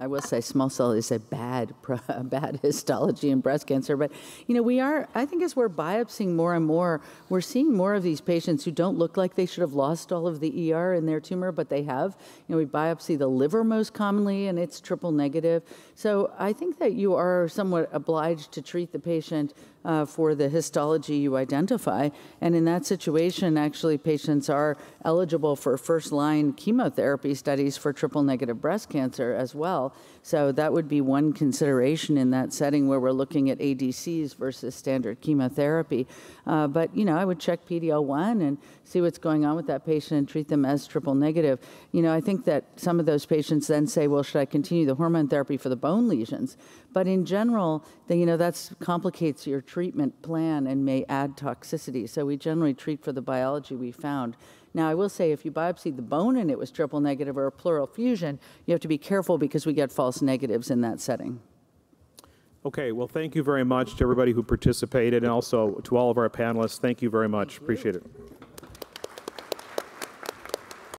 I will say small cell is a bad, bad histology in breast cancer. But, you know, we are, I think as we're biopsying more and more, we're seeing more of these patients who don't look like they should have lost all of the ER in their tumor, but they have. You know, we biopsy the liver most commonly, and it's triple negative. So I think that you are somewhat obliged to treat the patient uh, for the histology you identify. And in that situation, actually, patients are eligible for first line chemotherapy studies for triple negative breast cancer as well. So that would be one consideration in that setting where we're looking at ADCs versus standard chemotherapy. Uh, but, you know, I would check PD-L1 and see what's going on with that patient and treat them as triple negative. You know, I think that some of those patients then say, well, should I continue the hormone therapy for the bone lesions? But in general, then, you know, that complicates your treatment plan and may add toxicity. So we generally treat for the biology we found. Now, I will say if you biopsied the bone and it was triple negative or a pleural fusion, you have to be careful because we get false negatives in that setting. Okay, well, thank you very much to everybody who participated and also to all of our panelists. Thank you very much. Appreciate it.